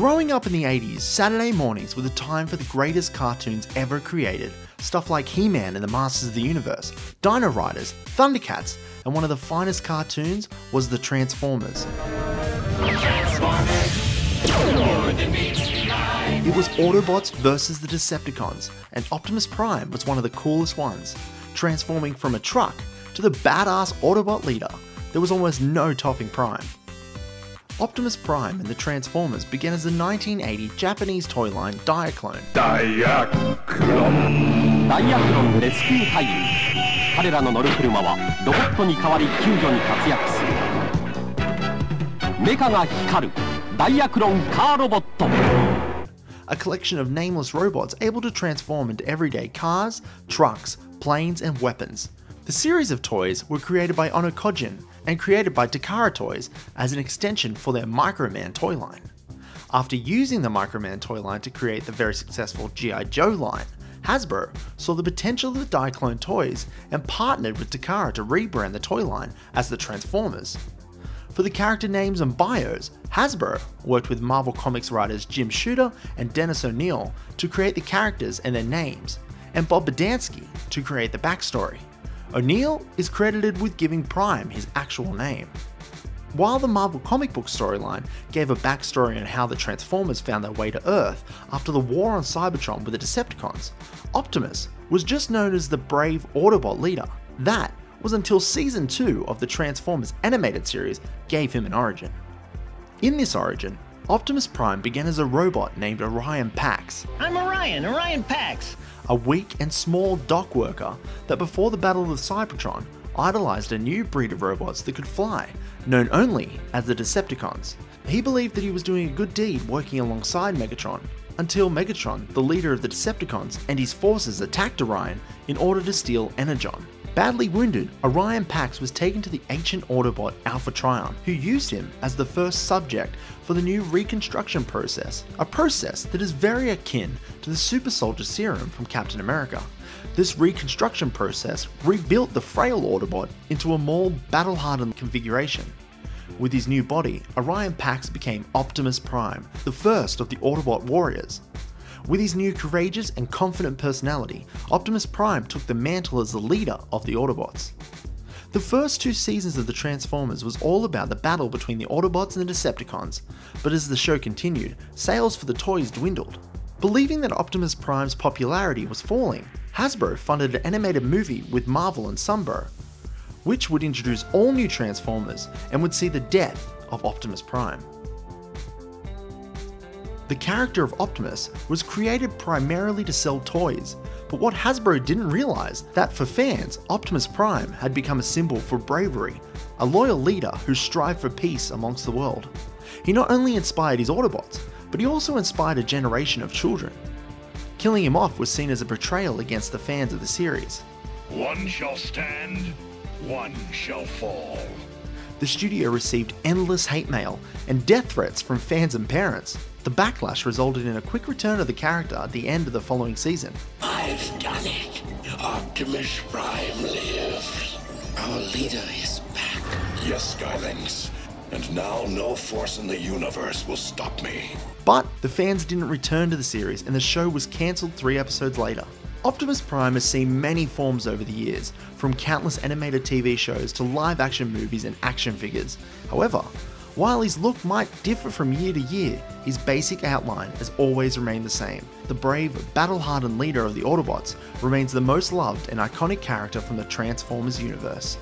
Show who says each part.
Speaker 1: Growing up in the 80s, Saturday mornings were the time for the greatest cartoons ever created. Stuff like He Man and the Masters of the Universe, Dino Riders, Thundercats, and one of the finest cartoons was the Transformers. It was Autobots versus the Decepticons, and Optimus Prime was one of the coolest ones. Transforming from a truck to the badass Autobot leader, there was almost no topping Prime. Optimus Prime and the Transformers began as a 1980 Japanese toy line Diaclone.
Speaker 2: Diaclone. Diaclone Rescue 隊員彼らの乗る車はロボットに代わり救助に活躍するメカが光るダイアクロンカーロボット
Speaker 1: a collection of nameless robots able to transform into everyday cars, trucks, planes, and weapons. The series of toys were created by Ono Kojin, and created by Takara Toys as an extension for their Microman toy line. After using the Microman toy line to create the very successful G.I. Joe line, Hasbro saw the potential of the Diaclone toys and partnered with Takara to rebrand the toy line as the Transformers. For the character names and bios, Hasbro worked with Marvel Comics writers Jim Shooter and Dennis O'Neil to create the characters and their names, and Bob Budiansky to create the backstory. O'Neil is credited with giving Prime his actual name. While the Marvel comic book storyline gave a backstory on how the Transformers found their way to Earth after the war on Cybertron with the Decepticons, Optimus was just known as the brave Autobot leader. That was until season 2 of the Transformers animated series gave him an origin. In this origin, Optimus Prime began as a robot named Orion Pax,
Speaker 3: I'm Orion, Orion Pax.
Speaker 1: A weak and small dock worker that before the Battle of Cybertron idolized a new breed of robots that could fly, known only as the Decepticons. He believed that he was doing a good deed working alongside Megatron, until Megatron, the leader of the Decepticons, and his forces attacked Orion in order to steal Energon. Badly wounded, Orion Pax was taken to the ancient Autobot Alpha Trion, who used him as the first subject for the new reconstruction process, a process that is very akin to the Super Soldier Serum from Captain America. This reconstruction process rebuilt the frail Autobot into a more battle hardened configuration. With his new body, Orion Pax became Optimus Prime, the first of the Autobot warriors. With his new courageous and confident personality, Optimus Prime took the mantle as the leader of the Autobots. The first two seasons of the Transformers was all about the battle between the Autobots and the Decepticons, but as the show continued, sales for the toys dwindled. Believing that Optimus Prime's popularity was falling, Hasbro funded an animated movie with Marvel and Sunbow, which would introduce all new Transformers and would see the death of Optimus Prime. The character of Optimus was created primarily to sell toys, but what Hasbro didn't realize that for fans, Optimus Prime had become a symbol for bravery, a loyal leader who strived for peace amongst the world. He not only inspired his Autobots, but he also inspired a generation of children. Killing him off was seen as a betrayal against the fans of the series.
Speaker 4: One shall stand, one shall fall.
Speaker 1: The studio received endless hate mail and death threats from fans and parents. The backlash resulted in a quick return of the character at the end of the following season.
Speaker 5: I've done it. Optimus Prime lives. Our leader is back.
Speaker 4: Yes, Skylings. And now no force in the universe will stop me.
Speaker 1: But the fans didn't return to the series and the show was cancelled three episodes later. Optimus Prime has seen many forms over the years, from countless animated TV shows to live action movies and action figures. However, while his look might differ from year to year, his basic outline has always remained the same. The brave, battle hardened leader of the Autobots remains the most loved and iconic character from the Transformers universe.